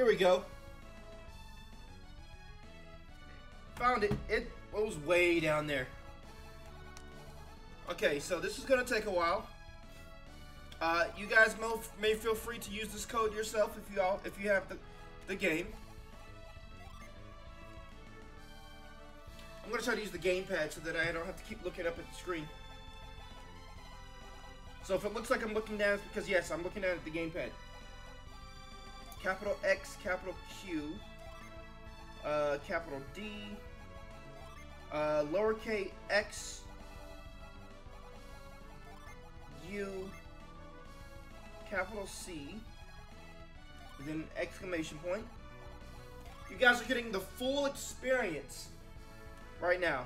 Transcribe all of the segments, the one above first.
Here we go. Found it. It was way down there. Okay, so this is gonna take a while. Uh, you guys may feel free to use this code yourself if you all if you have the the game. I'm gonna try to use the gamepad so that I don't have to keep looking up at the screen. So if it looks like I'm looking down, it's because yes, I'm looking down at the gamepad. Capital X, capital Q, uh, capital D, uh, lowercase x, U, capital C, then exclamation point. You guys are getting the full experience right now.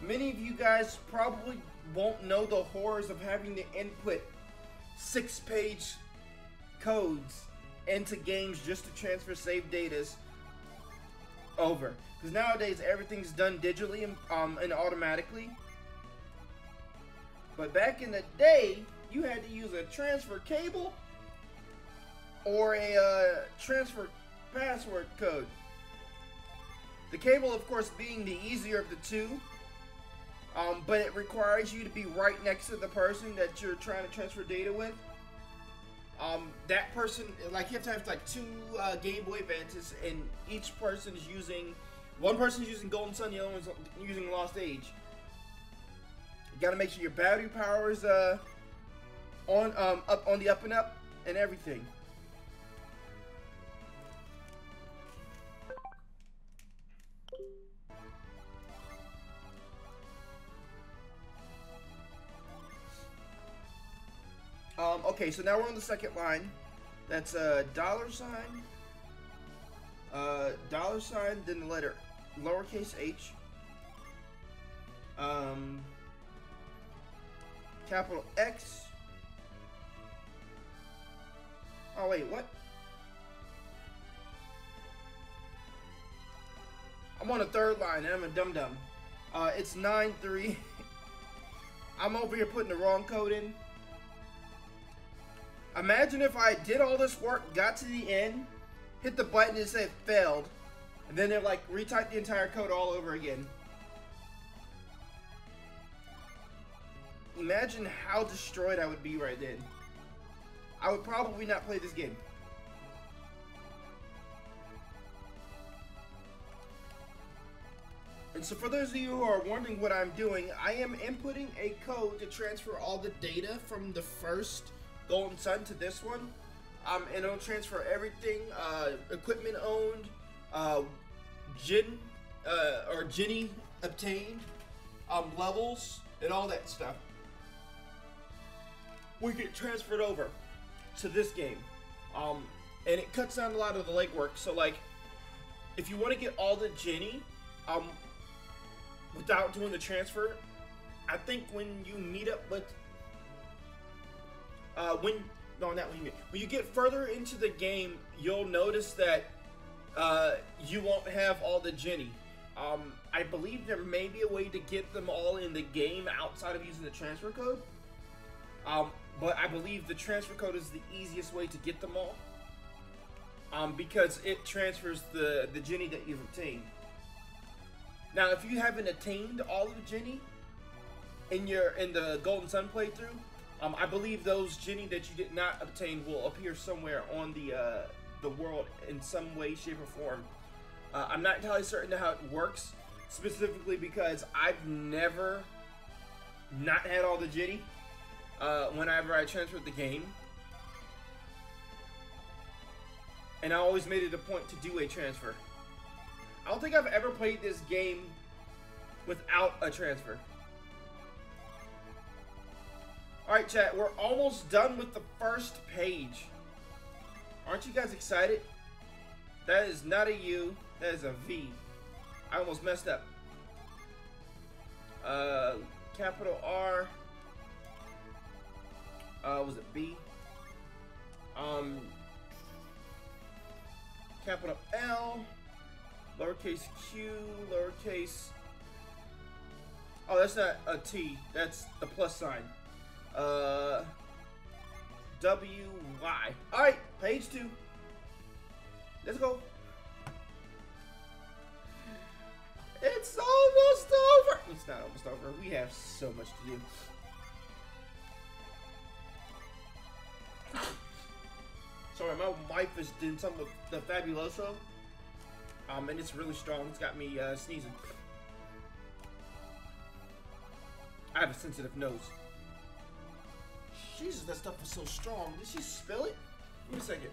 Many of you guys probably won't know the horrors of having to input six page codes into games just to transfer save data over. Because nowadays everything's done digitally and, um, and automatically. But back in the day, you had to use a transfer cable or a uh, transfer password code. The cable, of course, being the easier of the two, um, but it requires you to be right next to the person that you're trying to transfer data with. Um, that person, like you have to have like two uh, Game Boy Advances, and each person is using, one person is using Golden Sun, the other one's using Lost Age. You gotta make sure your battery power is uh, on um, up on the up and up and everything. Okay, so now we're on the second line. That's a dollar sign, uh, dollar sign, then the letter lowercase h, um, capital X. Oh wait, what? I'm on the third line and I'm a dum dum. Uh, it's nine three. I'm over here putting the wrong code in. Imagine if I did all this work, got to the end, hit the button and said failed, and then it like retyped the entire code all over again. Imagine how destroyed I would be right then. I would probably not play this game. And so for those of you who are wondering what I'm doing, I am inputting a code to transfer all the data from the first Golden Sun to this one. Um, and it'll transfer everything, uh, equipment owned, uh, Djinn, uh, or Djinni obtained, um, levels, and all that stuff. We get transferred over to this game. Um, and it cuts down a lot of the legwork. So, like, if you want to get all the Djinni, um, without doing the transfer, I think when you meet up with uh, when no, not when you when you get further into the game, you'll notice that uh, you won't have all the Djinni. Um, I believe there may be a way to get them all in the game outside of using the transfer code. Um, but I believe the transfer code is the easiest way to get them all. Um, because it transfers the, the Djinni that you've obtained. Now, if you haven't attained all of Djinni in your in the Golden Sun playthrough, um, I believe those Djinni that you did not obtain will appear somewhere on the uh, the world in some way, shape, or form. Uh, I'm not entirely certain how it works, specifically because I've never not had all the Djinni uh, whenever I transferred the game. And I always made it a point to do a transfer. I don't think I've ever played this game without a transfer. Alright, chat, we're almost done with the first page. Aren't you guys excited? That is not a U, that is a V. I almost messed up. Uh, capital R. Uh, was it B? Um, capital L, lowercase q, lowercase. Oh, that's not a T. That's the plus sign. Uh, W Y. All right, page two. Let's go. It's almost over. It's not almost over. We have so much to do. Sorry, my wife is doing some of the Fabuloso. Um, and it's really strong. It's got me uh, sneezing. I have a sensitive nose. Jesus, that stuff was so strong. Did she spill it? Wait a second.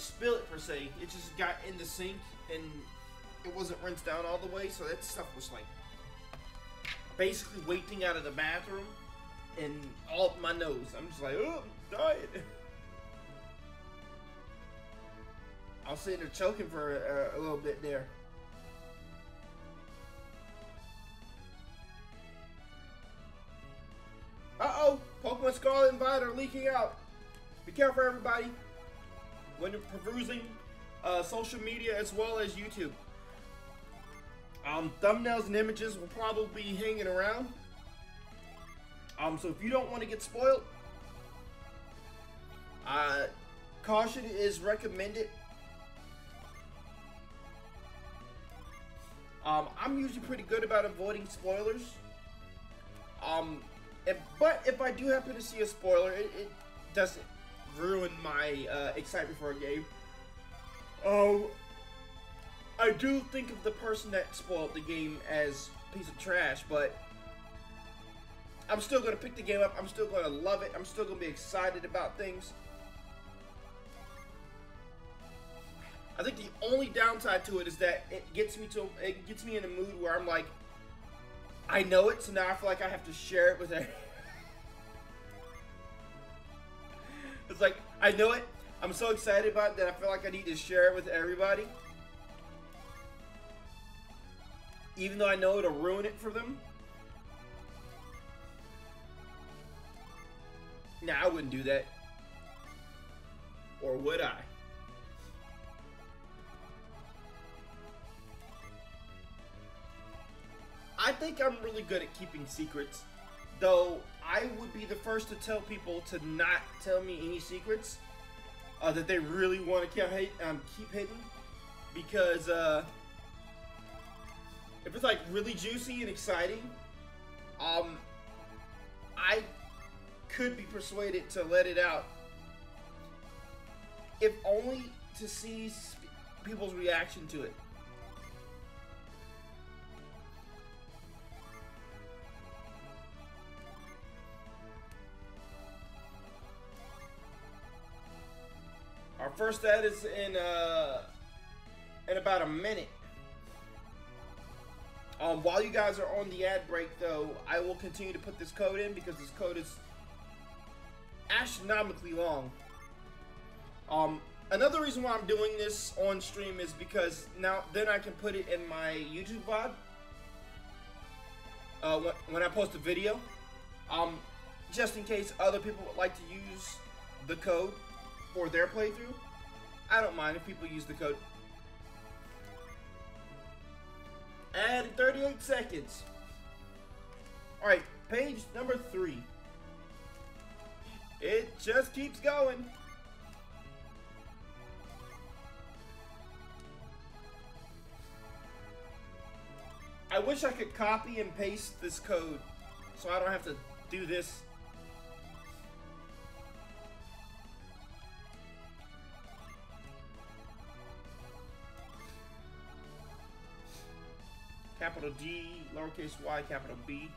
Spill it per se. It just got in the sink and it wasn't rinsed down all the way, so that stuff was like basically waiting out of the bathroom and all up my nose. I'm just like, oh, I'm dying. I was sitting there choking for a, a little bit there. Uh oh, Pokemon Scarlet and Violet are leaking out. Be careful, everybody when you're perusing uh, social media as well as YouTube. Um, thumbnails and images will probably be hanging around. Um, so if you don't want to get spoiled, uh, caution is recommended. Um, I'm usually pretty good about avoiding spoilers. Um, if, but if I do happen to see a spoiler, it, it doesn't ruin my uh, excitement for a game. Oh, I do think of the person that spoiled the game as a piece of trash, but I'm still gonna pick the game up. I'm still gonna love it. I'm still gonna be excited about things. I think the only downside to it is that it gets me to it gets me in a mood where I'm like, I know it, so now I feel like I have to share it with everyone. It's like, I know it. I'm so excited about it that I feel like I need to share it with everybody. Even though I know it'll ruin it for them. Nah, I wouldn't do that. Or would I? I think I'm really good at keeping secrets. Though I would be the first to tell people to not tell me any secrets uh, that they really want to keep, um, keep hidden. Because uh, if it's like really juicy and exciting, um, I could be persuaded to let it out. If only to see people's reaction to it. First ad is in uh, in about a minute. Um, while you guys are on the ad break, though, I will continue to put this code in because this code is astronomically long. Um, another reason why I'm doing this on stream is because now then I can put it in my YouTube VOD. Uh, when, when I post a video, um, just in case other people would like to use the code for their playthrough. I don't mind if people use the code. And 38 seconds. Alright, page number three. It just keeps going. I wish I could copy and paste this code so I don't have to do this capital D, lowercase y, capital B.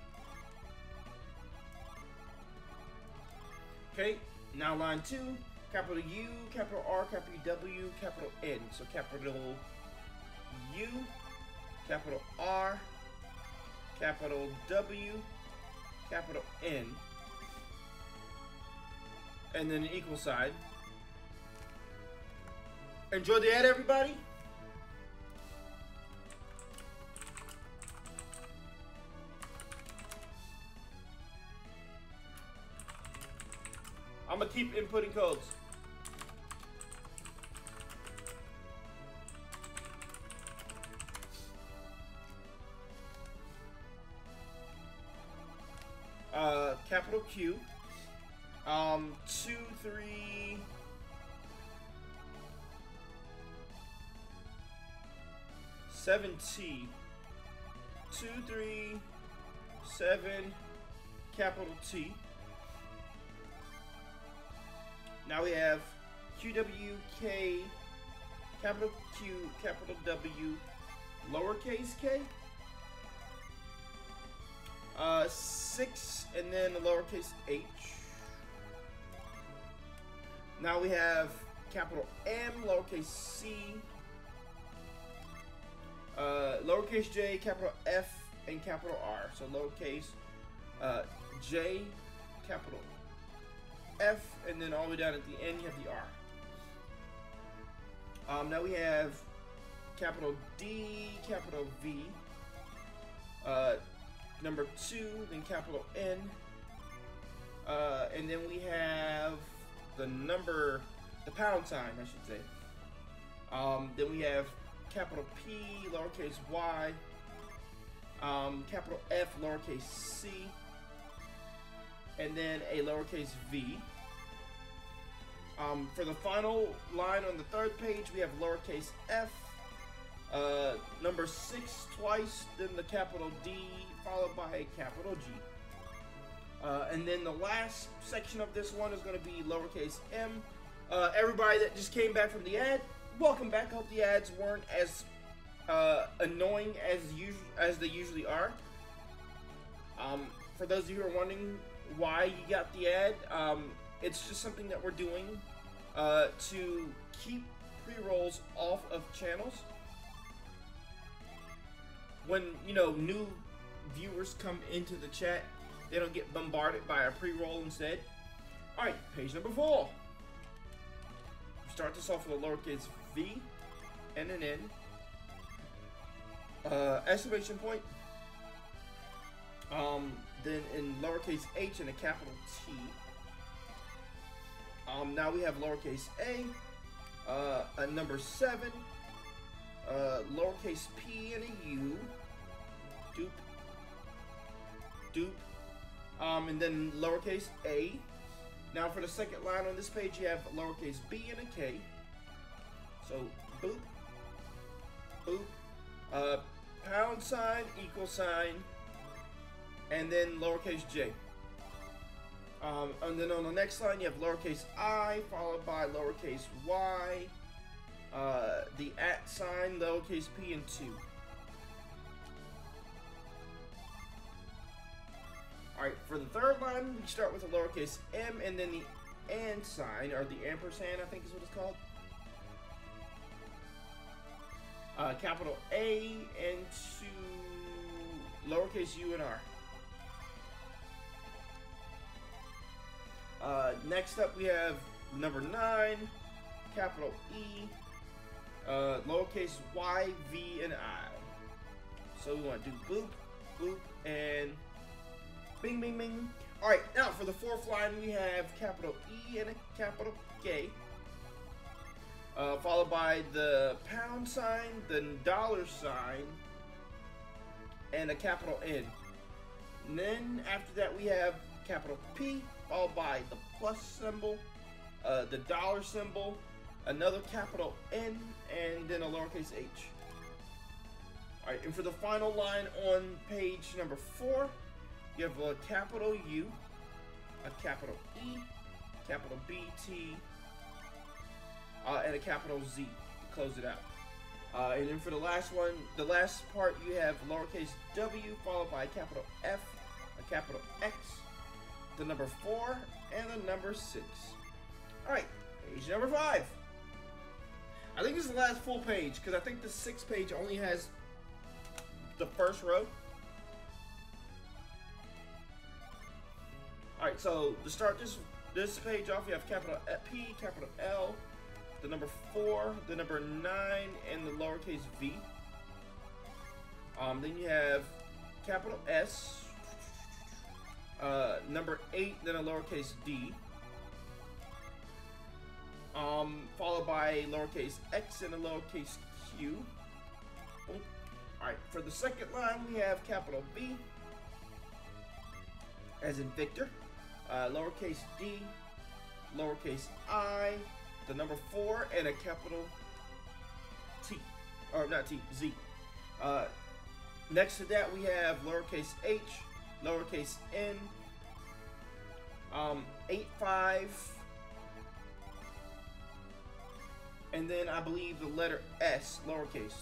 Okay, now line two, capital U, capital R, capital W, capital N. So capital U, capital R, capital W, capital N. and then an equal sign. Enjoy the ad, everybody. Keep inputting codes. Uh, capital Q. Um, two, three. Seven T. Two, three, seven, capital T. Now we have QWK, capital Q, capital W, lowercase k. Uh, six, and then a lowercase h. Now we have capital M, lowercase c, uh, lowercase j, capital F, and capital R. So lowercase uh, j, capital F, and then all the way down at the end you have the R. Um, now we have capital D, capital V, uh, number two, then capital N, uh, and then we have the number, the pound sign, I should say. Um, then we have capital P, lowercase y, um, capital F, lowercase c, and then a lowercase v. Um, for the final line on the third page, we have lowercase f, uh, number six twice, then the capital D, followed by a capital G. Uh, and then the last section of this one is going to be lowercase m. Uh, everybody that just came back from the ad, welcome back. Hope the ads weren't as uh, annoying as usual as they usually are. Um, for those of you who are wondering why you got the ad, um, it's just something that we're doing uh, to keep pre-rolls off of channels. When you know new viewers come into the chat, they don't get bombarded by a pre-roll instead. All right, page number four. Start this off with a lowercase v and an n. Uh, exclamation point. Um, then in lowercase h and a capital T. Um, now we have lowercase a, uh, a number seven, uh, lowercase p and a u, dupe, dupe, um, and then lowercase a. Now for the second line on this page, you have lowercase b and a k. So boop, boop, uh, pound sign, equal sign, and then lowercase j. Um, and then on the next line, you have lowercase i followed by lowercase y, uh, the at sign, lowercase p, and 2. Alright, for the third line, we start with a lowercase m and then the and sign, or the ampersand, I think is what it's called. Uh, capital A and two lowercase u and r. Uh, next up, we have number nine, capital E, uh, lowercase y, v, and i. So we want to do boop, boop, and bing, bing, bing. All right, now for the fourth line, we have capital E and a capital K, uh, followed by the pound sign, the dollar sign, and a capital N. And then after that, we have capital P, followed by the plus symbol, uh, the dollar symbol, another capital N, and then a lowercase h. Alright, and for the final line on page number four, you have a capital U, a capital E, capital B, T, uh, and a capital Z to close it out. Uh, and then for the last one, the last part, you have lowercase w followed by a capital F, a capital X, the number 4, and the number 6. Alright, page number 5. I think this is the last full page, because I think the sixth page only has the first row. Alright, so to start this this page off, you have capital P, capital L, the number 4, the number 9, and the lowercase v. Um, then you have capital S, uh, number 8, then a lowercase d. Um, followed by a lowercase x and a lowercase q. Alright, for the second line, we have capital B, as in Victor, uh, lowercase d, lowercase i, the number 4, and a capital T. Or not T, Z. Uh, next to that, we have lowercase h, lowercase n, um, 8, 5, and then I believe the letter S, lowercase.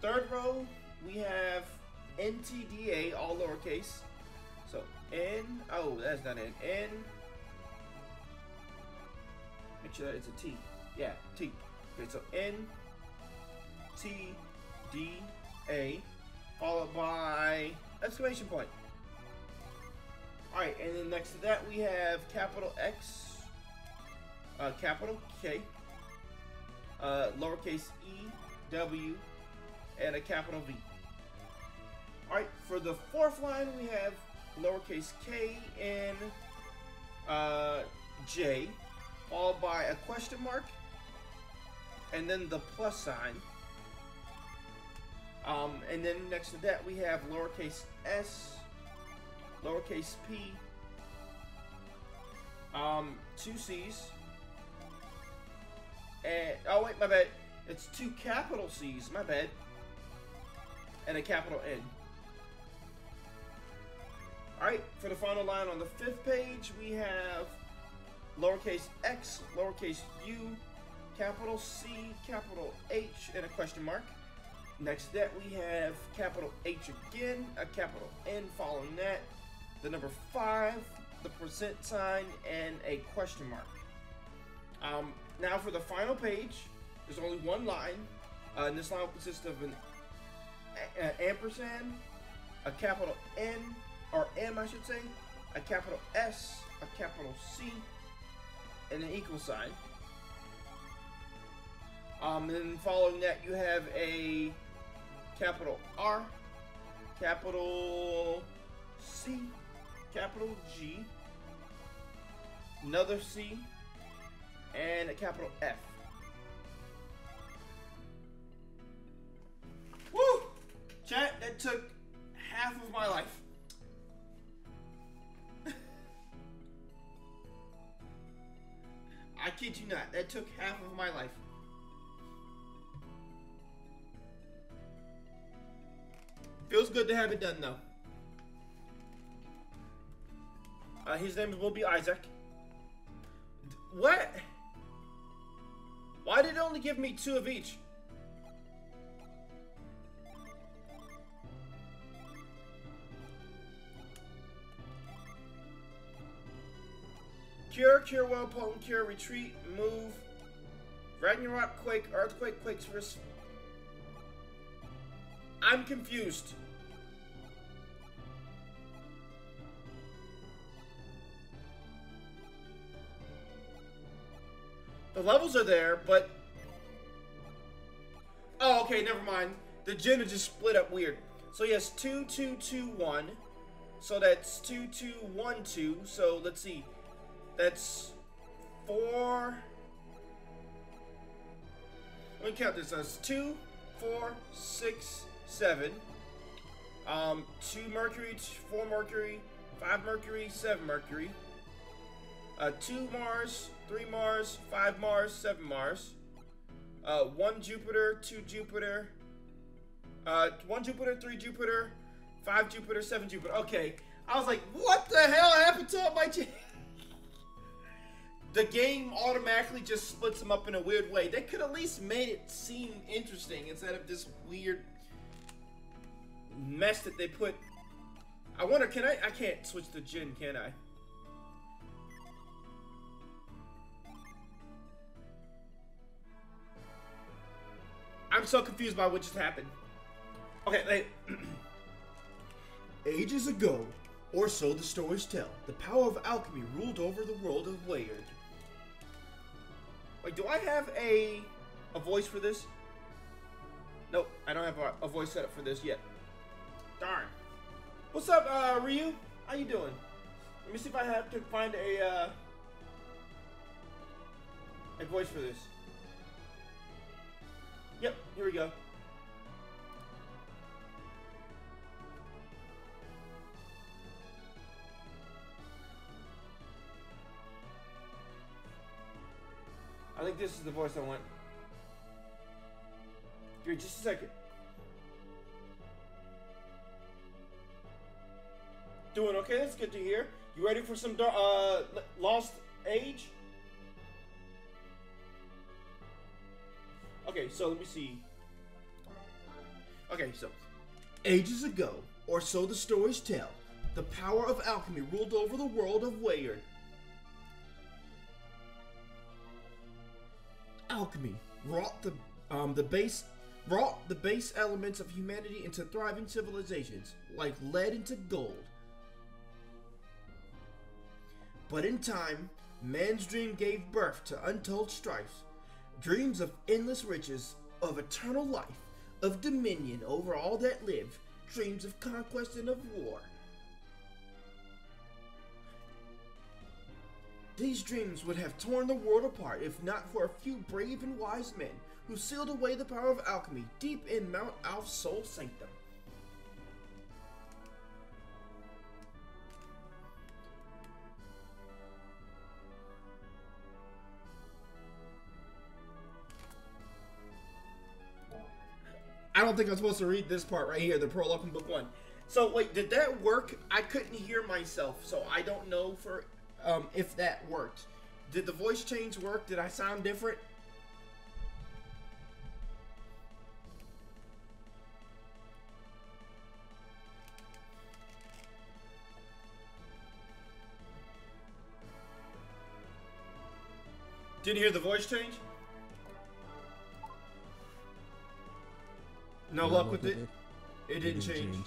Third row, we have NTDA, all lowercase. So N, oh, that's not an N, make sure that it's a T. Yeah, T. Okay, so N, T, D, A, followed by exclamation point. Alright, and then next to that we have capital X, uh, capital K, uh, lowercase e, W, and a capital V. Alright, for the fourth line, we have lowercase k and uh, J, followed by a question mark, and then the plus sign. Um, and then next to that, we have lowercase s, lowercase p, um, two C's, and, oh wait, my bad. It's two capital C's, my bad and a capital N. Alright, for the final line on the fifth page, we have lowercase x, lowercase u, capital C, capital H, and a question mark. Next that, we have capital H again, a capital N following that, the number 5, the percent sign, and a question mark. Um, now for the final page, there's only one line, uh, and this line will consist of an a, ampersand, a capital N, or M I should say, a capital S, a capital C, and an equal sign. Um, then following that you have a capital R, capital C, capital G, another C, and a capital F. Woo! Chat, that took half of my life. I kid you not, that took half of my life. Feels good to have it done though. Uh, his name will be Isaac. What? Why did it only give me two of each? Cure, Cure Well, Potent Cure, Retreat, Move, Ragnarok, Quake, Earthquake, Quakes, Risk. I'm confused. The levels are there, but... Oh, okay, never mind. The Djinn is just split up weird. So yes, 2, 2, 2, 1. So that's 2, 2, 1, 2. So let's see. That's four. Let me count this as two, four, six, seven. Um, two Mercury, four Mercury, five Mercury, seven Mercury. Uh, two Mars, three Mars, five Mars, seven Mars. Uh, one Jupiter, two Jupiter. Uh, one Jupiter, three Jupiter, five Jupiter, seven Jupiter. Okay, I was like, what the hell happened to my? the game automatically just splits them up in a weird way. They could at least made it seem interesting instead of this weird mess that they put. I wonder, can I? I can't switch to Djinn, can I? I'm so confused by what just happened. Okay, like, ages ago, Or so the stories tell. The power of alchemy ruled over the world of Weyard. Wait, do I have a a voice for this? Nope, I don't have a, a voice set up for this yet. Darn. What's up, uh, Ryu? How you doing? Let me see if I have to find a uh, a voice for this. Yep, here we go. I think this is the voice I want. Give me just a second. Doing okay, that's good to hear. You ready for some uh, Lost Age? Okay, so let me see. Okay, so ages ago, or so the stories tell, the power of alchemy ruled over the world of Weyard. Alchemy wrought the um, the base wrought the base elements of humanity into thriving civilizations, like lead into gold. But in time, man's dream gave birth to untold strife, dreams of endless riches, of eternal life, of dominion over all that live, dreams of conquest and of war. These dreams would have torn the world apart if not for a few brave and wise men who sealed away the power of alchemy deep in Mount Aleph's Sol Sanctum. I don't think I'm supposed to read this part right here, the prologue from book one. So wait, did that work? I couldn't hear myself, so I don't know for um, if that worked. Did the voice change work? Did I sound different? Didn't hear the voice change? No, luck with it. It, didn't, change.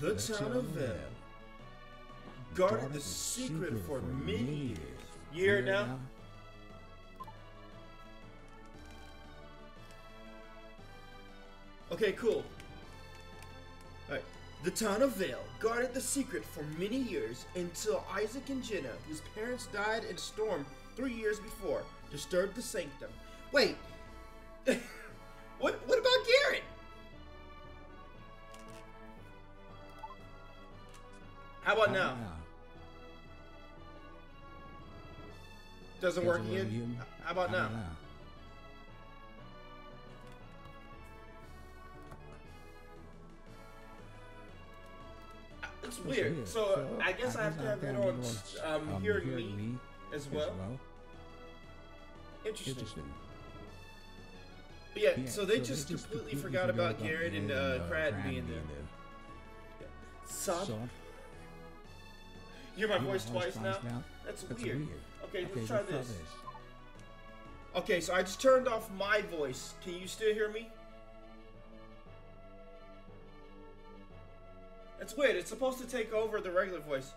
The, town of Vale guarded the secret for many years. It now? Okay, cool. Alright. The town of Vale guarded the secret for many years until Isaac and Jenna, whose parents died in a storm three years before, disturbed the sanctum. Wait, what what about Garet? How about now? Doesn't work again? How about now? It's weird. weird. So, so, I guess I, I have to have it on um, um, hearing, me, me as well. Well. Interesting. Interesting. Yeah, yeah, so they so just completely, completely forgot, forgot, about Garet and, uh, uh Crad being there. there. Yeah. Son. You hear my voice twice, now? now? That's, That's weird. weird. Okay, okay, let's try this. this. Okay, so I just turned off my voice. Can you still hear me? That's weird. It's supposed to take over the regular voice.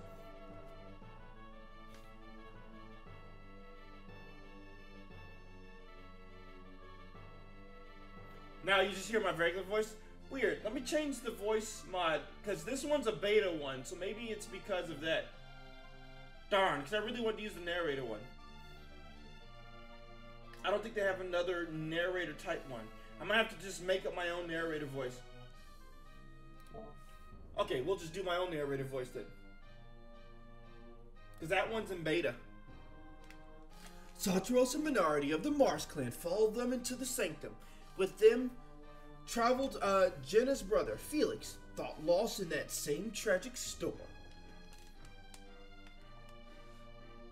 Now you just hear my regular voice? Weird. Let me change the voice mod, because this one's a beta one, so maybe it's because of that. Darn, because I really want to use the narrator one. I don't think they have another narrator type one. I'm gonna have to just make up my own narrator voice. Okay, we'll just do my own narrator voice then. Because that one's in beta. Saturos and Menardi of the Mars clan followed them into the sanctum. With them traveled uh, Jenna's brother, Felix, thought lost in that same tragic storm.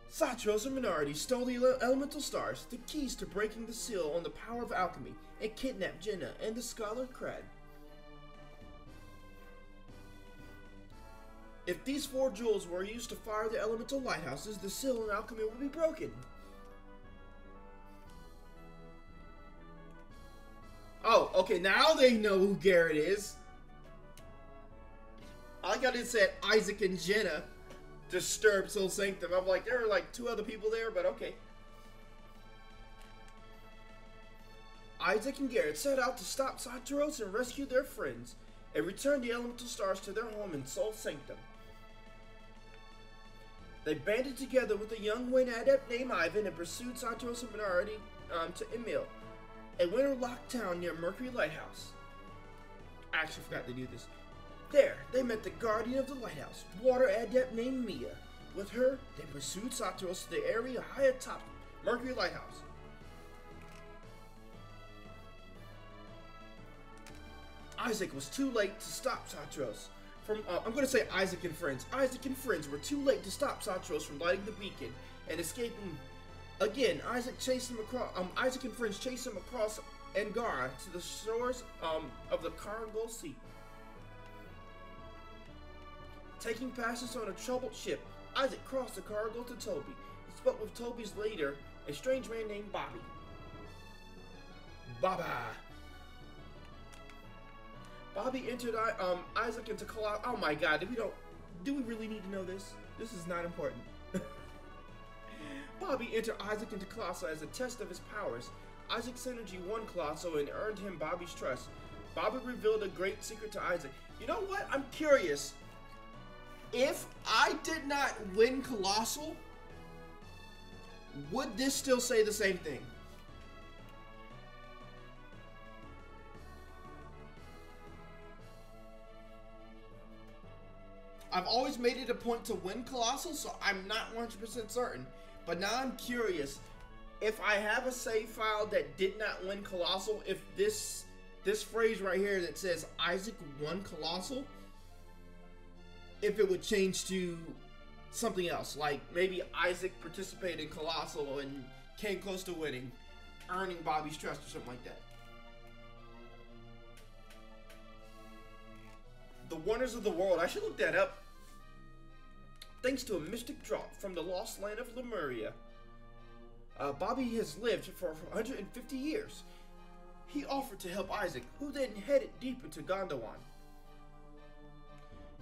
Saturos and Menardi stole the elemental stars, the keys to breaking the seal on the power of alchemy, and kidnapped Jenna and the scholar Crad. If these four jewels were used to fire the elemental lighthouses, the seal on alchemy would be broken. Okay, now they know who Garet is. I got it said Isaac and Jenna disturbed Sol Sanctum. I'm like, there are like two other people there, but okay. Isaac and Garet set out to stop Saturos and rescue their friends and return the elemental stars to their home in Sol Sanctum. They banded together with a young Wayne adept named Ivan and pursued Saturos and Menardi um, to Imil, a winter-locked town near Mercury Lighthouse. I actually forgot to do this. There, they met the guardian of the lighthouse, water adept named Mia. With her, they pursued Saturos to the area high atop Mercury Lighthouse. Isaac was too late to stop Saturos. From uh, I'm going to say Isaac and friends. Isaac and friends were too late to stop Saturos from lighting the beacon and escaping. Again, Isaac chased him across. Um, Isaac and friends chased him across Angara to the shores um, of the Karagol Sea. Taking passage on a troubled ship, Isaac crossed the Karagol to Tolbi. He spoke with Tolbi's leader, a strange man named Babi. Baba. Babi entered um, Isaac into Colosso. Oh my God! We don't? Do we really need to know this? This is not important. Babi entered Isaac into Colosso as a test of his powers. Isaac's energy won Colosso and earned him Babi's trust. Bobby revealed a great secret to Isaac. You know what? I'm curious if I did not win Colosso, would this still say the same thing? I've always made it a point to win Colosso, so I'm not 100% certain. But now I'm curious if I have a save file that did not win Colosso, if this this phrase right here that says Isaac won Colosso, if it would change to something else, like maybe Isaac participated in Colosso and came close to winning, earning Babi's trust or something like that. The Wonders of the World. I should look that up. Thanks to a mystic drop from the lost land of Lemuria, uh, Babi has lived for 150 years. He offered to help Isaac, who then headed deep into Gondowan.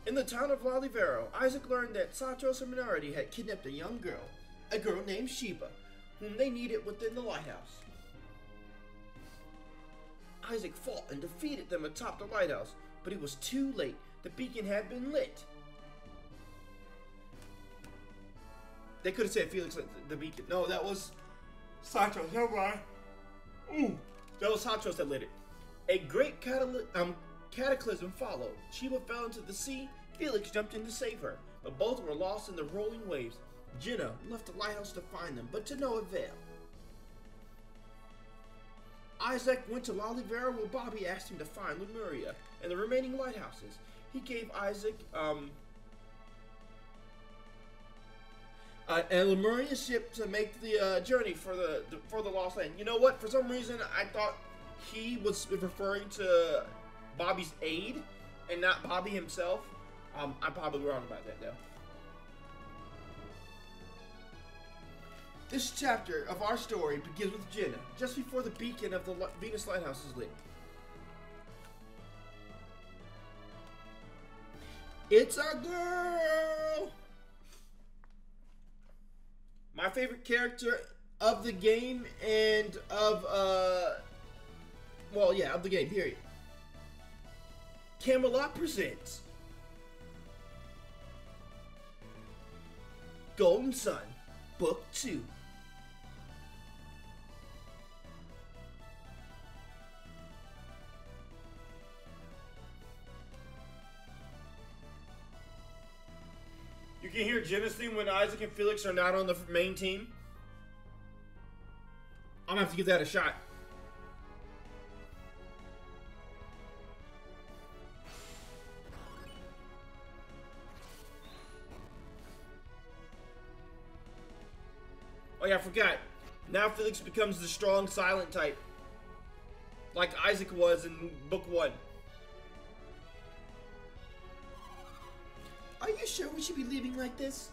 In the town of Lalivero, Isaac learned that Saturos and Menardi had kidnapped a young girl, a girl named Sheba, whom they needed within the lighthouse. Isaac fought and defeated them atop the lighthouse, but it was too late. The beacon had been lit. They could have said Felix lit the beacon. No, that was Saturos. Never mind. Ooh, that was Saturos that lit it. A great um, cataclysm followed. Sheba fell into the sea Felix jumped in to save her, but both were lost in the rolling waves. Jenna left the lighthouse to find them, but to no avail. Isaac went to Lalivero where Babi asked him to find Lemuria and the remaining lighthouses. He gave Isaac um, uh, a Lemuria ship to make the uh, journey for the, the, for the Lost Land. You know what? For some reason, I thought he was referring to Babi's aid and not Bobby himself. Um, I'm probably wrong about that though. This chapter of our story begins with Jenna, just before the beacon of the Venus Lighthouse is lit. It's a girl! My favorite character of the game and of, uh, well, yeah, of the game, period. Camelot presents Golden Sun, Book 2. You hear theme when Isaac and Felix are not on the main team. I'm gonna have to give that a shot. Oh yeah, I forgot. Now Felix becomes the strong silent type. Like Isaac was in book one. Are you sure we should be leaving like this?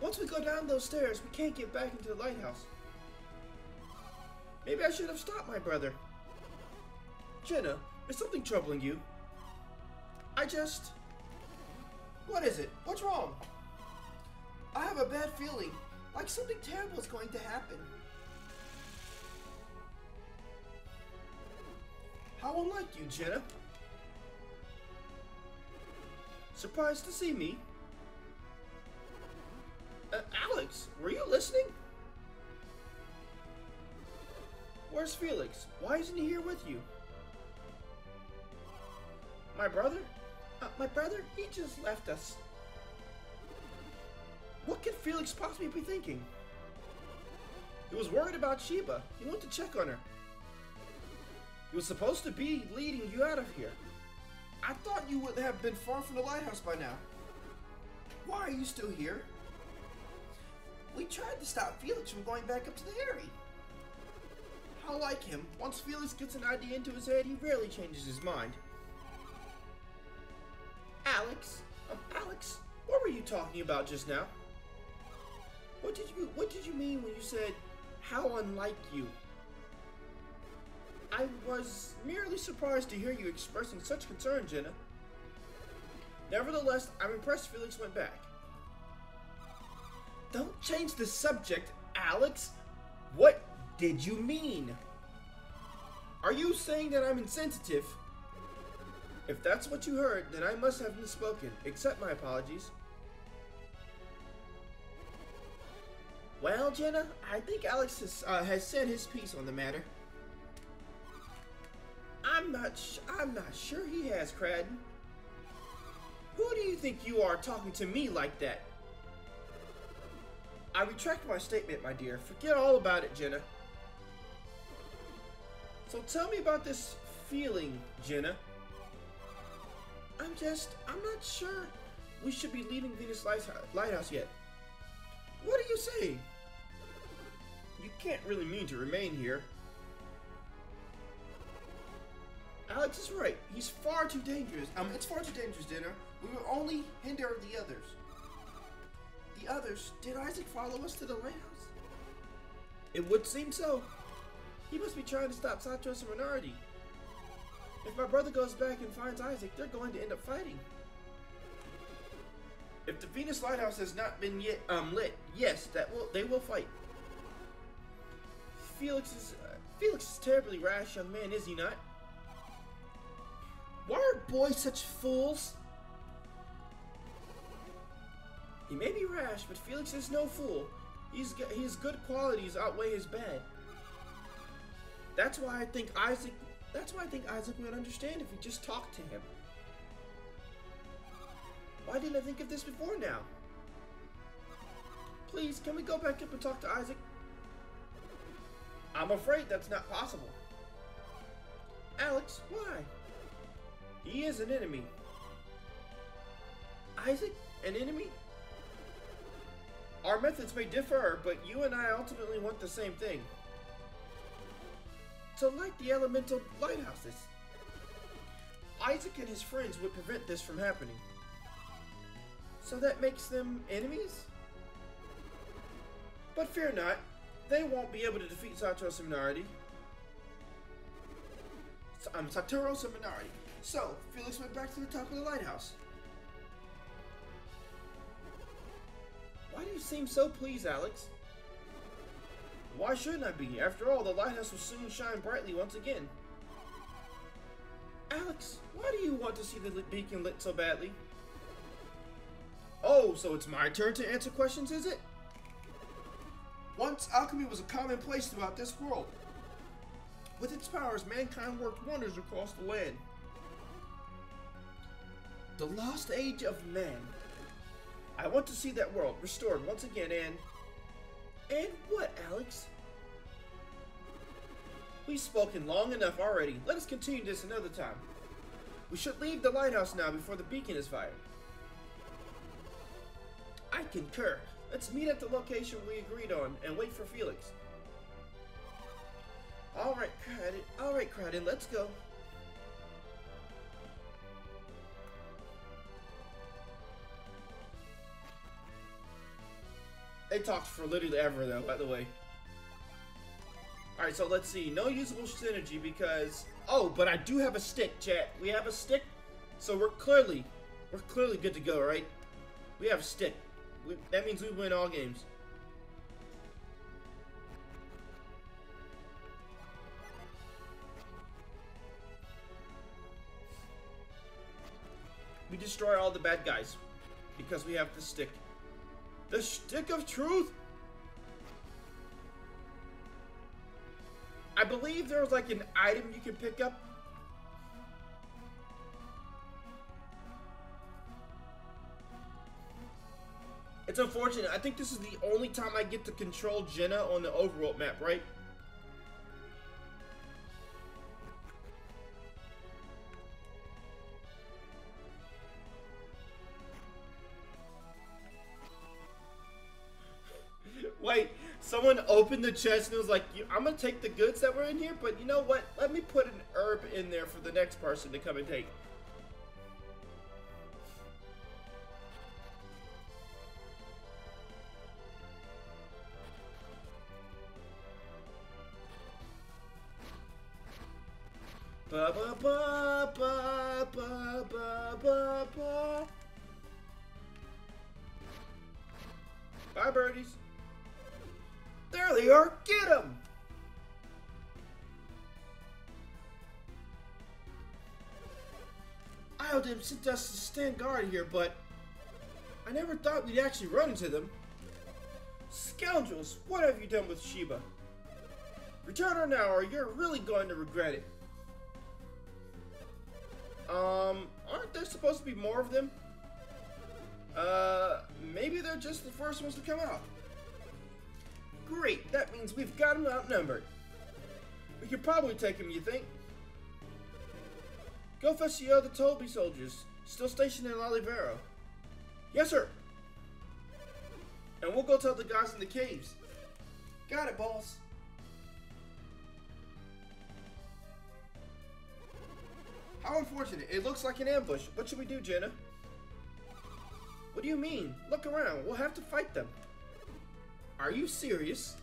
Once we go down those stairs, we can't get back into the lighthouse. Maybe I should have stopped my brother. Jenna, is something troubling you? I just... What is it? What's wrong? I have a bad feeling, like something terrible is going to happen. How unlike you, Jenna. Surprised to see me? Uh, Alex, were you listening? Where's Felix? Why isn't he here with you? My brother? Uh, my brother? He just left us. What could Felix possibly be thinking? He was worried about Sheba. He went to check on her. He was supposed to be leading you out of here. I thought you would have been far from the lighthouse by now. Why are you still here? We tried to stop Felix from going back up to the Harry. How like him, once Felix gets an idea into his head, he rarely changes his mind. Alex, um, Alex, what were you talking about just now? What did you What did you mean when you said, "How unlike you"? I was merely surprised to hear you expressing such concern, Jenna. Nevertheless, I'm impressed Felix went back. Don't change the subject, Alex. What did you mean? Are you saying that I'm insensitive? If that's what you heard, then I must have misspoken. Accept my apologies. Well, Jenna, I think Alex has, uh, has said his piece on the matter. I'm not I'm not sure he has, Kraden. Who do you think you are talking to me like that? I retract my statement, my dear. Forget all about it, Jenna. So tell me about this feeling, Jenna. I'm just, I'm not sure we should be leaving Venus Lighthouse yet. What are you saying? You can't really mean to remain here. Alex is right. He's far too dangerous. Um, it's far too dangerous, Dinner. We will only hinder the others. The others? Did Isaac follow us to the lighthouse? It would seem so. He must be trying to stop Saturos and Menardi. If my brother goes back and finds Isaac, they're going to end up fighting. If the Venus Lighthouse has not been yet um, lit, yes, that will they will fight. Felix is uh, Felix is terribly rash young man, is he not? Why are boys such fools? He may be rash, but Felix is no fool. He's his good qualities outweigh his bad. That's why I think Isaac. That's why I think Isaac would understand if we just talked to him. Why didn't I think of this before now? Please, can we go back up and talk to Isaac? I'm afraid that's not possible. Alex, why? He is an enemy. Isaac, an enemy? Our methods may differ, but you and I ultimately want the same thing. To light the elemental lighthouses. Isaac and his friends would prevent this from happening. So that makes them enemies? But fear not, they won't be able to defeat Satoru Seminari. I'm Satoru Seminarity. So, Felix went back to the top of the lighthouse. Why do you seem so pleased, Alex? Why shouldn't I be? After all, the lighthouse will soon shine brightly once again. Alex, why do you want to see the beacon lit so badly? Oh, so it's my turn to answer questions, is it? Once, alchemy was a commonplace throughout this world. With its powers, mankind worked wonders across the land. The lost age of man. I want to see that world restored once again and... And what, Alex? We've spoken long enough already. Let us continue this another time. We should leave the lighthouse now before the beacon is fired. I concur. Let's meet at the location we agreed on and wait for Felix. Alright, Kraden. Alright, Kraden, let's go. They talked for literally ever, though, by the way. Alright, so let's see. No usable Psynergy because... Oh, but I do have a stick, chat. We have a stick. So we're clearly, we're clearly good to go, right? We have a stick. We, that means we win all games. We destroy all the bad guys because we have the stick. The stick of truth. I believe there was like an item you can pick up. It's unfortunate. I think this is the only time I get to control Jenna on the overworld map, right? Someone opened the chest and was like, I'm gonna take the goods that were in here, but you know what? Let me put an herb in there for the next person to come and take. Ba ba ba ba ba ba ba ba. Bye, birdies. There they are. Get them. Iodem sent us to stand guard here, but I never thought we'd actually run into them. Scoundrels, what have you done with Sheba? Return her now, or you're really going to regret it. Um, aren't there supposed to be more of them? Uh, maybe they're just the first ones to come out. Great, that means we've got them outnumbered. We could probably take them, you think? Go fetch the other Tolbi soldiers, still stationed in Lalivero. Yes, sir. And we'll go tell the guys in the caves. Got it, boss. How unfortunate. It looks like an ambush. What should we do, Jenna? What do you mean? Look around. We'll have to fight them. Are you serious?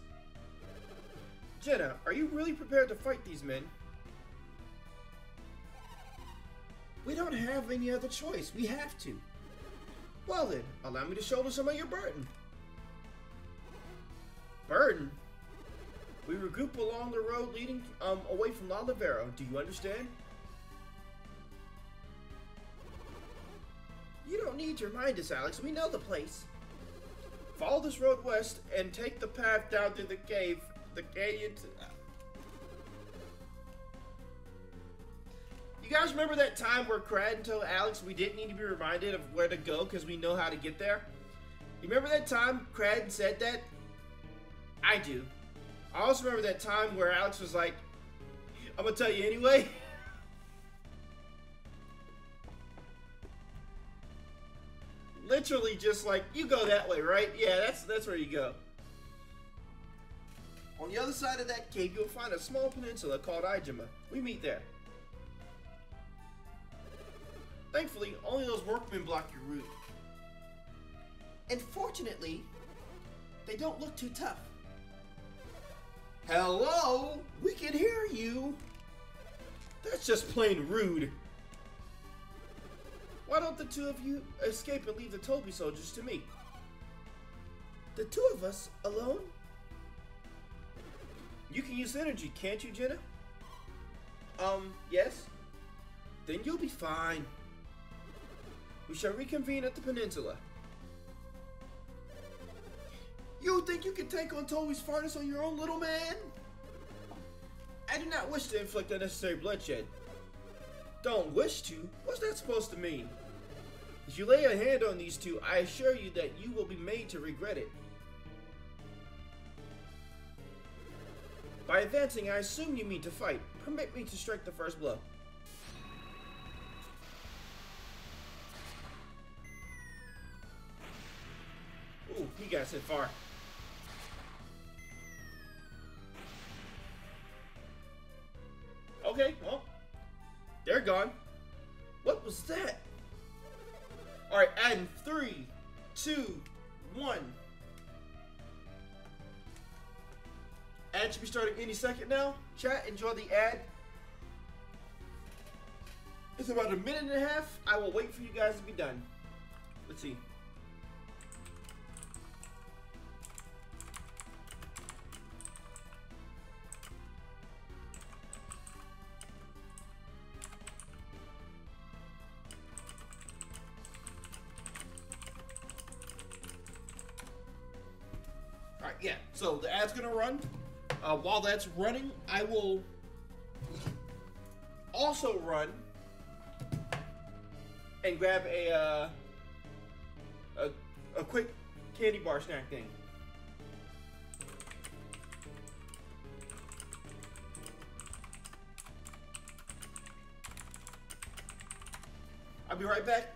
Jenna, are you really prepared to fight these men? We don't have any other choice. We have to. Well then, allow me to shoulder some of your burden. Burden? We regroup along the road leading um, away from Lalivero. Do you understand? You don't need to remind us, Alex. We know the place. Follow this road west and take the path down through the cave. The canyon. You guys remember that time where Crad told Alex we didn't need to be reminded of where to go because we know how to get there? You remember that time Crad said that? I do. I also remember that time where Alex was like, I'm gonna tell you anyway. Literally just like, you go that way, right? Yeah, that's that's where you go. On the other side of that cave, you'll find a small peninsula called Idejima. We meet there. Thankfully, only those workmen block your route. And fortunately, they don't look too tough. Hello? We can hear you! That's just plain rude. Why don't the two of you escape and leave the Tolbi soldiers to me? The two of us alone? You can use Psynergy, can't you, Jenna? Um, yes? Then you'll be fine. We shall reconvene at the peninsula. You think you can take on Tolbi's furnace on your own little man? I do not wish to inflict unnecessary bloodshed. Don't wish to? What's that supposed to mean? If you lay a hand on these two, I assure you that you will be made to regret it. By advancing, I assume you mean to fight. Permit me to strike the first blow. Ooh, he got hit far. Okay, well, they're gone. What was that? Alright, and three, two, one. Ad should be starting any second now. Chat, enjoy the ad. It's about a minute and a half. I will wait for you guys to be done. Let's see. Uh, while that's running, I will also run and grab a uh, a, a quick candy bar snack thing. I'll be right back.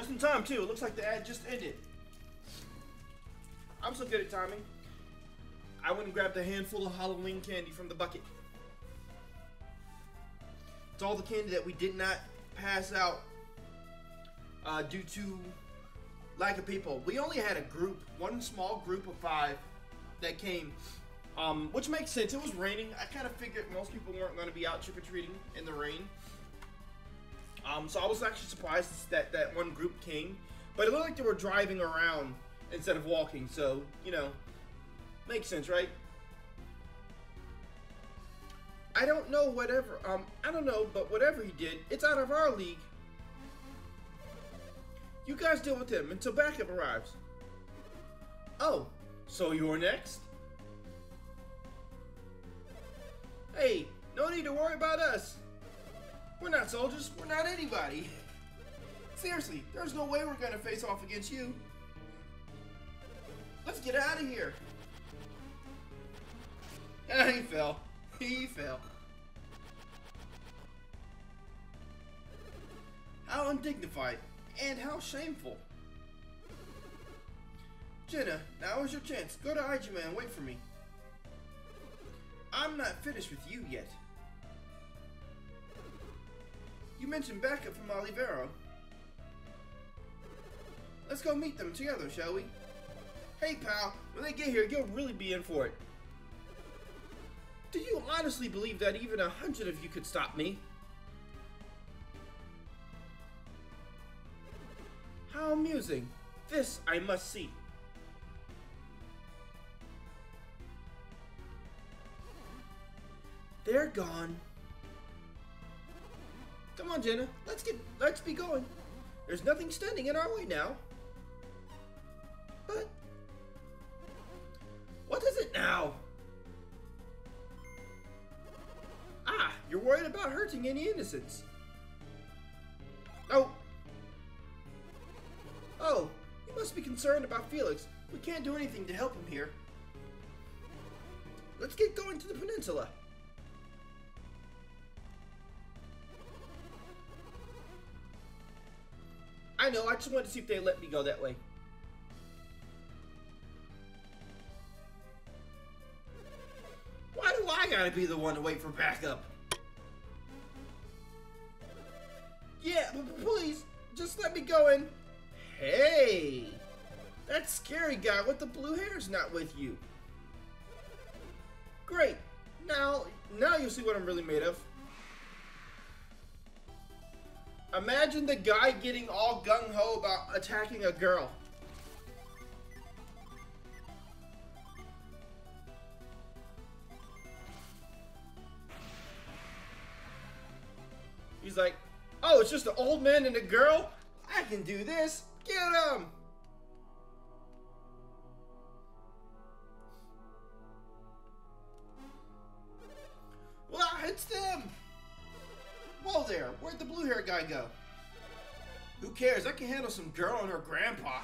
Just in time, too. It looks like the ad just ended. I'm so good at timing. I went and grabbed a handful of Halloween candy from the bucket. It's all the candy that we did not pass out uh, due to lack of people. We only had a group, one small group of five that came, um, which makes sense. It was raining. I kind of figured most people weren't going to be out trick or treating in the rain. Um, so I was actually surprised that that one group came, but it looked like they were driving around instead of walking. So you know, makes sense, right? I don't know whatever. Um, I don't know, but whatever he did, it's out of our league. You guys deal with him until backup arrives. Oh, so you're next? Hey, no need to worry about us. We're not soldiers. We're not anybody. Seriously, there's no way we're gonna face off against you. Let's get out of here. He fell. He fell. How undignified and how shameful. Jenna, now is your chance. Go to Idejima and wait for me. I'm not finished with you yet. You mentioned backup from Lalivero. Let's go meet them together, shall we? Hey, pal, when they get here, you'll really be in for it. Do you honestly believe that even a hundred of you could stop me? How amusing. This I must see. They're gone. Come on, Jenna. Let's get let's be going. There's nothing standing in our way now. But what is it now? Ah, you're worried about hurting any innocents. Oh. Oh, you must be concerned about Felix. We can't do anything to help him here. Let's get going to the peninsula. I know, I just wanted to see if they let me go that way. Why do I gotta be the one to wait for backup? Yeah, please, just let me go in. Hey! That scary guy with the blue hair is not with you. Great. Now, now you'll see what I'm really made of. Imagine the guy getting all gung ho about attacking a girl. He's like, oh, it's just an old man and a girl? I can do this. Get him! Well, it's them! Whoa there, where'd the blue hair guy go? Who cares? I can handle some girl and her grandpa.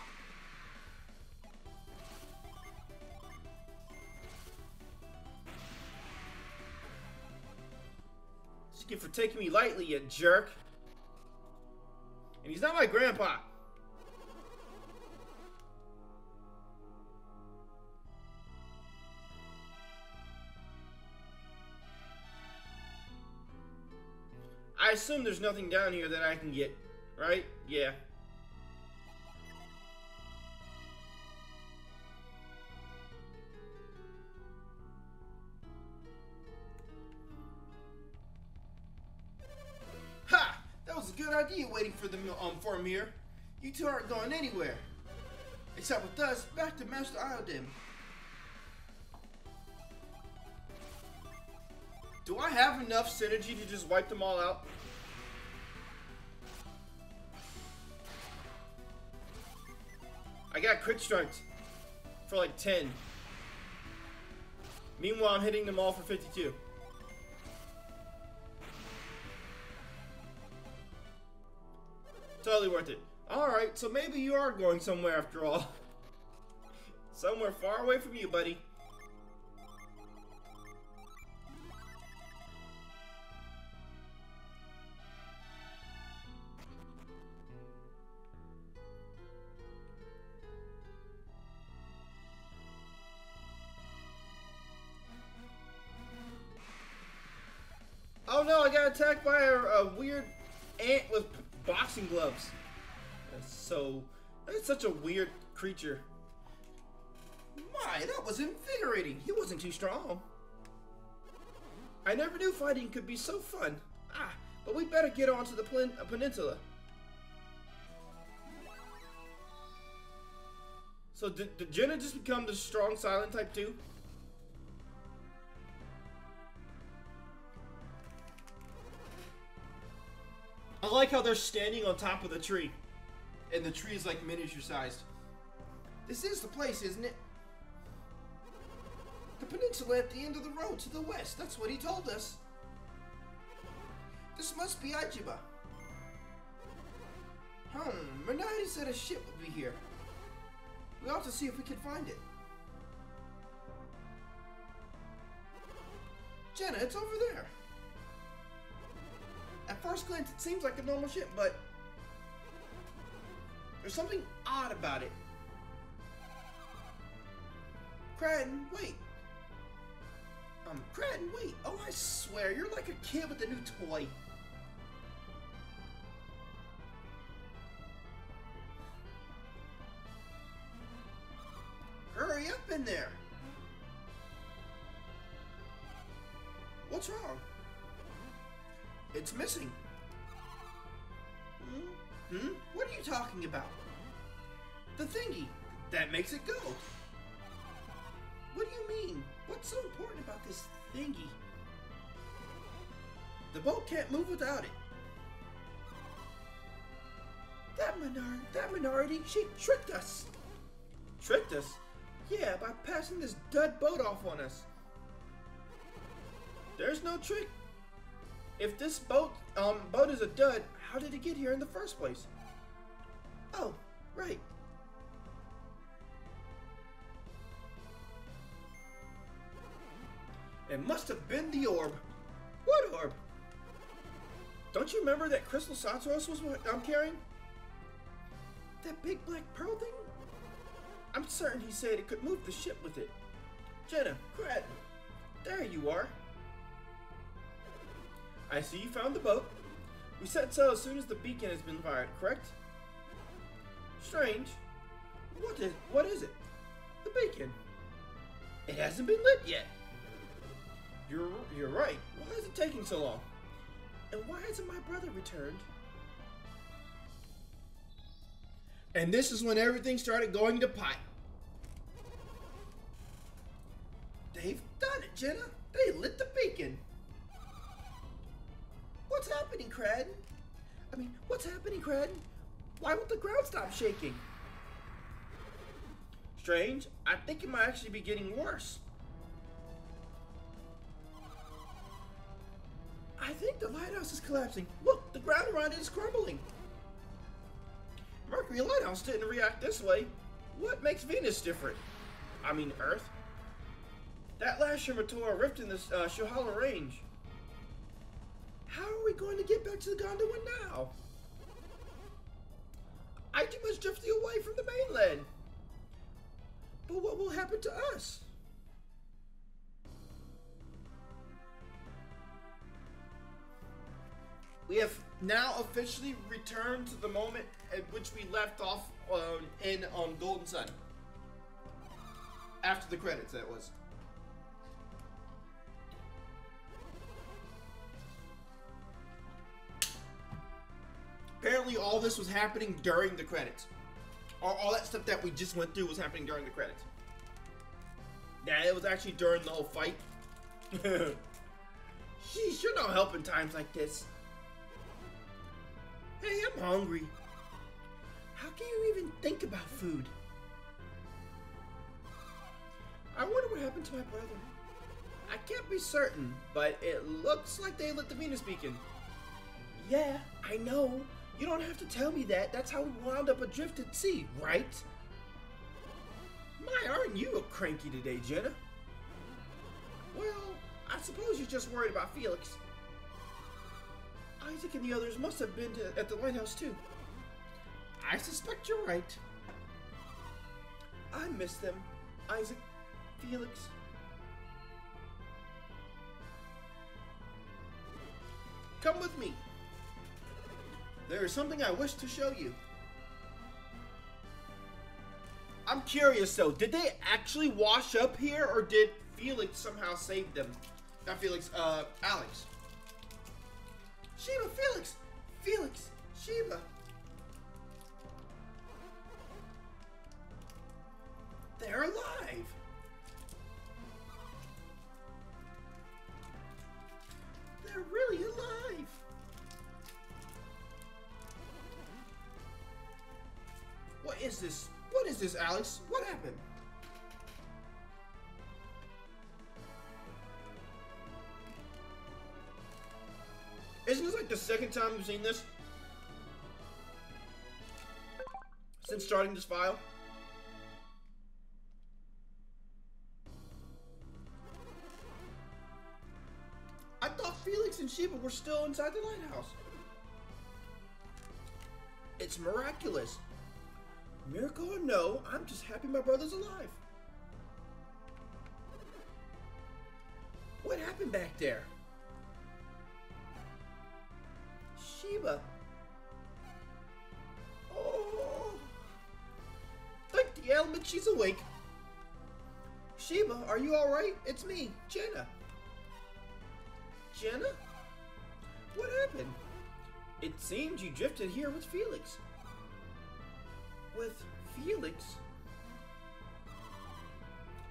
Just get for taking me lightly, you jerk. And he's not my grandpa. Assume there's nothing down here that I can get, right? Yeah. Ha! That was a good idea waiting for the um for him. You two aren't going anywhere. Except with us, back to Master Iodem. Do I have enough Psynergy to just wipe them all out? I got crit strikes for like 10. Meanwhile, I'm hitting them all for 52. Totally worth it. Alright, so maybe you are going somewhere after all. somewhere far away from you, buddy. A weird creature. My, that was invigorating. He wasn't too strong. I never knew fighting could be so fun. Ah, but we better get onto the uh, peninsula. So did, did Jenna just become the strong silent type too? I like how they're standing on top of the tree. And the tree is like miniature sized. This is the place, isn't it? The peninsula at the end of the road to the west. That's what he told us. This must be Ajiba. Hmm, Menardi said a ship would be here. We ought to see if we can find it. Jenna, it's over there. At first glance, it seems like a normal ship, but there's something odd about it. Kraden, wait. Um, Kraden, wait. Oh, I swear, you're like a kid with a new toy. She tricked us. Tricked us? Yeah, by passing this dud boat off on us. There's no trick. If this boat um boat is a dud, how did it get here in the first place? Oh, right. It must have been the orb. What orb? Don't you remember that Crystal Saturos was what I'm carrying? That big black pearl thing? I'm certain he said it could move the ship with it. Jenna, Kraden, there you are. I see you found the boat. We set sail as soon as the beacon has been fired, correct? Strange. What is, what is it? The beacon. It hasn't been lit yet. You're, you're right. Why is it taking so long? And why hasn't my brother returned? And this is when everything started going to pot. They've done it, Jenna. They lit the beacon. What's happening, Crad? I mean, what's happening, Crad? Why won't the ground stop shaking? Strange. I think it might actually be getting worse. I think the lighthouse is collapsing. Look, the ground around it is crumbling. Mercury Lighthouse didn't react this way. What makes Venus different? I mean, Earth. That last shimmer tore a rift in the uh, Suhalla Range. How are we going to get back to the Gondowan now? Idejima's drifting away from the mainland. But what will happen to us? We have now officially returned to the moment at which we left off um, in um, Golden Sun. After the credits, that was. Apparently, all this was happening during the credits. All, all that stuff that we just went through was happening during the credits. Yeah, it was actually during the whole fight. Sheesh, you're no help in times like this. Hey, I'm hungry. How can you even think about food? I wonder what happened to my brother. I can't be certain, but it looks like they lit the Venus beacon. Yeah, I know. You don't have to tell me that. That's how we wound up adrift at sea, right? My, aren't you a cranky today, Jenna? Well, I suppose you're just worried about Felix. Isaac and the others must have been to, at the lighthouse too. I suspect you're right. I miss them. Isaac, Felix. Come with me. There is something I wish to show you. I'm curious though, did they actually wash up here or did Felix somehow save them? Not Felix, uh, Alex. Sheba, Felix! Felix! Sheba! They're alive! They're really alive! What is this? What is this, Alex? What happened? Isn't this like the second time we've seen this? Since starting this file? I thought Felix and Sheba were still inside the lighthouse. It's miraculous. Miracle or no, I'm just happy my brother's alive. What happened back there? Sheba. Oh. Thank the element she's awake. Sheba, are you alright? It's me, Jenna. Jenna? What happened? It seems you drifted here with Felix. With Felix?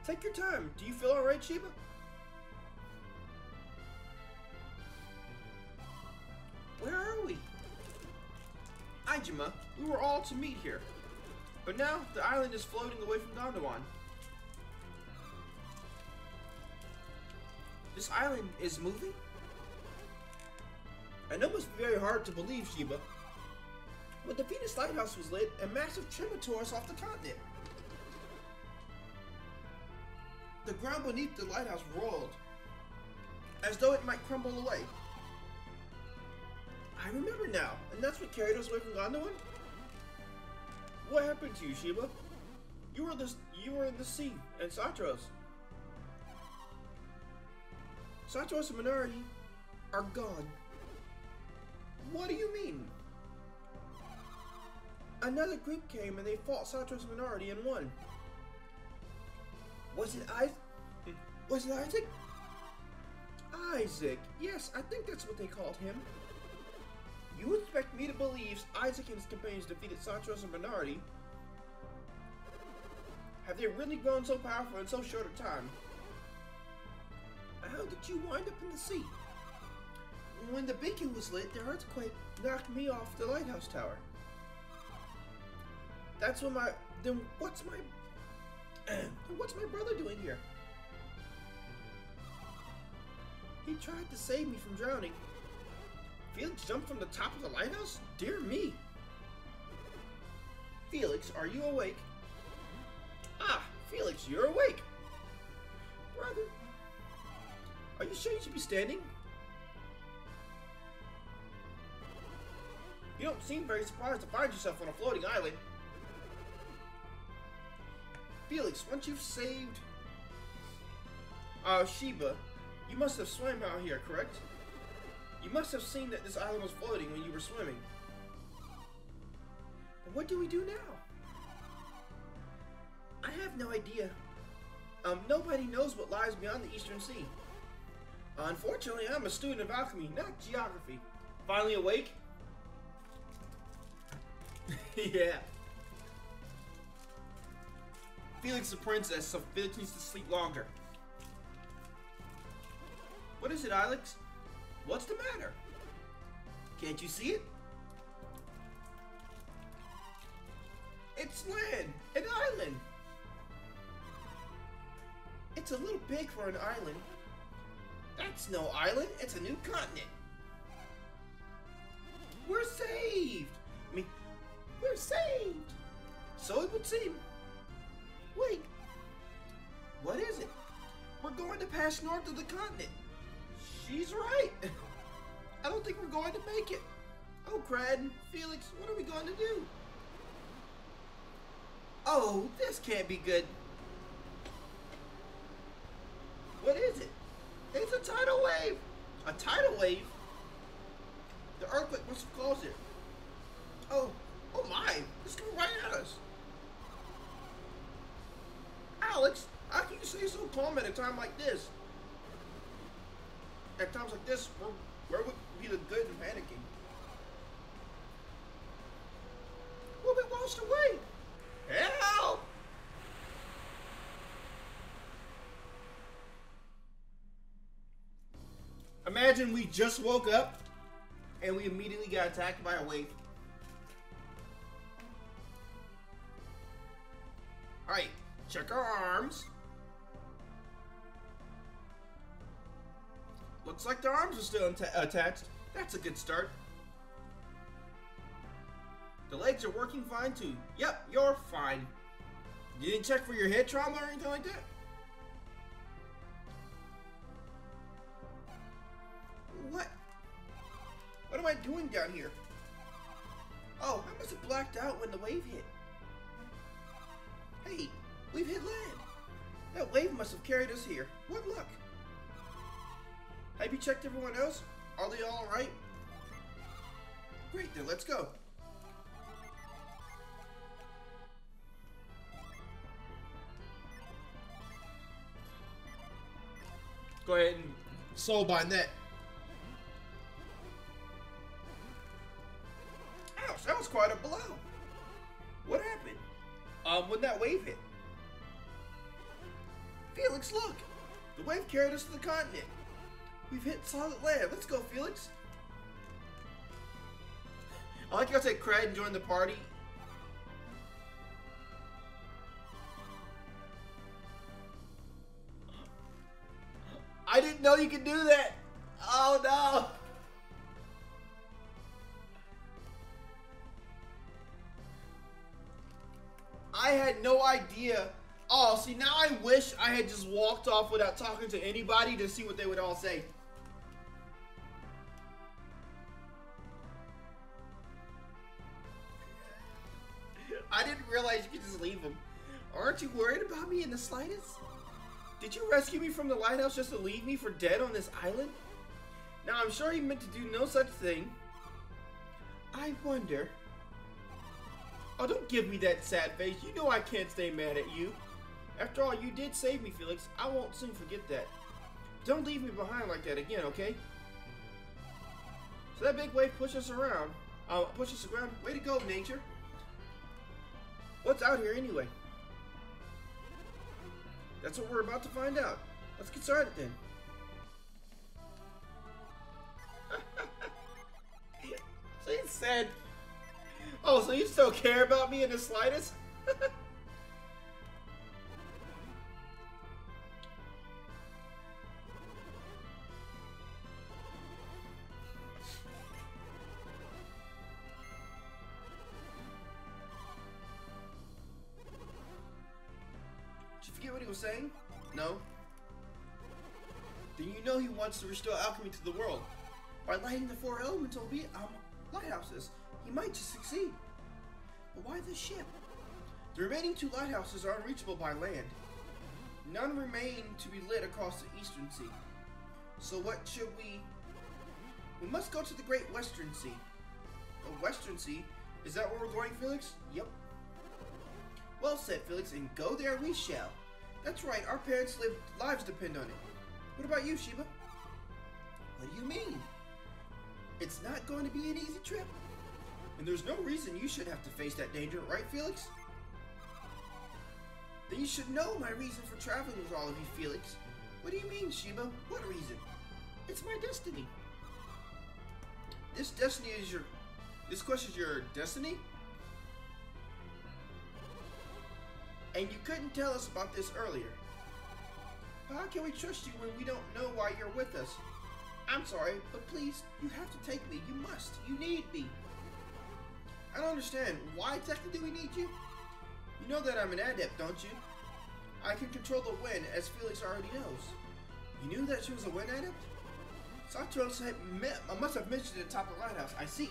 Take your time. Do you feel alright, Sheba? Idejima, we were all to meet here. But now, the island is floating away from Gondowan. This island is moving? I know must be very hard to believe, Sheba, When the Venus Lighthouse was lit, a massive tremor tore us off the continent. The ground beneath the lighthouse rolled, as though it might crumble away. I remember now, and that's what carried us away from Gondowan? What happened to you, Sheba? You were this you were in the sea, and Saturos. Saturos and Menardi are gone. What do you mean? Another group came and they fought Saturos and and won. Was it I Was it Isaac? Isaac. Yes, I think that's what they called him. You expect me to believe Isaac and his companions defeated Saturos and Menardi? Have they really grown so powerful in so short a time? How did you wind up in the sea? When the beacon was lit, the earthquake knocked me off the lighthouse tower. That's when my... Then what's my... what's my brother doing here? He tried to save me from drowning. Felix jumped from the top of the lighthouse? Dear me. Felix, are you awake? Ah, Felix, you're awake. Brother, are you sure you should be standing? You don't seem very surprised to find yourself on a floating island. Felix, once you've saved uh, Sheba, you must have swam out here, correct? You must have seen that this island was floating when you were swimming. But what do we do now? I have no idea. Um, nobody knows what lies beyond the Eastern Sea. Unfortunately, I'm a student of alchemy, not geography. Finally awake? yeah. Felix the princess, so Felix needs to sleep longer. What is it, Alex? What's the matter? Can't you see it? It's land, an island. It's a little big for an island. That's no island, it's a new continent. We're saved! I mean, we're saved! So it would seem. Wait, what is it? We're going to pass north of the continent. She's right. I don't think we're going to make it. Oh, Crad, Felix, what are we going to do? Oh, this can't be good. What is it? It's a tidal wave. A tidal wave? The earthquake must have caused it. Oh, oh my, it's coming right at us. Alex, how can you stay so calm at a time like this? At times like this, where, where would be the good in panicking? We'll be washed away. Help! Imagine we just woke up and we immediately got attacked by a wave. Alright, check our arms. Looks like their arms are still attached. That's a good start. The legs are working fine too. Yep, you're fine. You didn't check for your head trauma or anything like that? What? What am I doing down here? Oh, I must have blacked out when the wave hit. Hey, we've hit land. That wave must have carried us here. What luck. Have you checked everyone else? Are they alright? Great, then let's go. Go ahead and soul bind that. Ouch, that was quite a blow. What happened? Um, when that wave hit? Felix, look! The wave carried us to the continent. We've hit solid land. Let's go, Felix. I like how I said Craig joined the party. I didn't know you could do that. Oh no. I had no idea. Oh, see, now I wish I had just walked off without talking to anybody to see what they would all say. I didn't realize you could just leave him. Aren't you worried about me in the slightest? Did you rescue me from the lighthouse just to leave me for dead on this island? Now, I'm sure you meant to do no such thing. I wonder... Oh, don't give me that sad face. You know I can't stay mad at you. After all, you did save me, Felix. I won't soon forget that. Don't leave me behind like that again, okay? So that big wave pushed us around. Uh, pushed us around. Way to go, nature. What's out here anyway? That's what we're about to find out. Let's get started then. you said, oh, so you still care about me in the slightest? to restore alchemy to the world. By lighting the four elements will be um, lighthouses, he might just succeed. But why the ship? The remaining two lighthouses are unreachable by land. None remain to be lit across the eastern sea. So what should we... We must go to the Great Western Sea. The Western Sea? Is that where we're going, Felix? Yep. Well said, Felix, and go there we shall. That's right, our parents' live, lives depend on it. What about you, Sheba? What do you mean? It's not going to be an easy trip. And there's no reason you should have to face that danger, right, Felix? Then you should know my reason for traveling with all of you, Felix. What do you mean, Sheba? What reason? It's my destiny. This destiny is your... This quest is your destiny? And you couldn't tell us about this earlier. How can we trust you when we don't know why you're with us? I'm sorry, but please, you have to take me. You must. You need me. I don't understand. Why exactly do we need you? You know that I'm an adept, don't you? I can control the wind, as Felix already knows. You knew that she was a wind adept? Saturos uh, must have mentioned it at the top of the lighthouse. I see.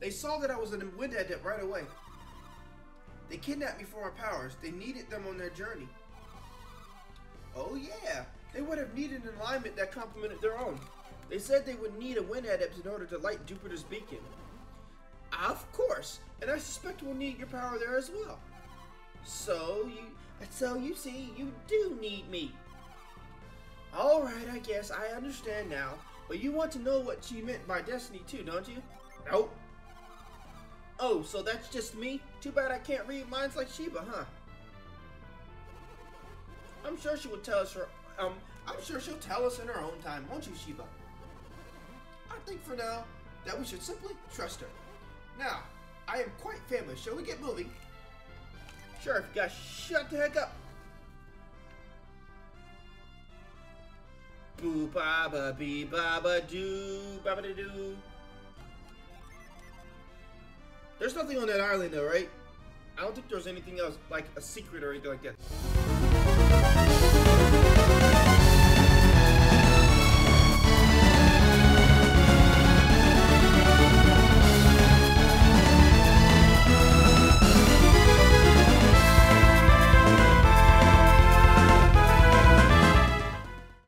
They saw that I was a wind adept right away. They kidnapped me for my powers. They needed them on their journey. Oh yeah, they would have needed an alignment that complemented their own. They said they would need a wind adept in order to light Jupiter's beacon. Of course, and I suspect we'll need your power there as well. So you, so you see, you do need me. All right, I guess I understand now. But you want to know what she meant by destiny too, don't you? Nope. Oh, so that's just me? Too bad I can't read minds like Sheba, huh? I'm sure she will tell us her, um, I'm sure she'll tell us in her own time, won't you, Sheba? I think for now that we should simply trust her. Now, I am quite famous. Shall we get moving? Sure, if you guys shut the heck up. Boo ba ba bee ba ba doo ba ba da doo. There's nothing on that island though, right? I don't think there's anything else like a secret or anything like that.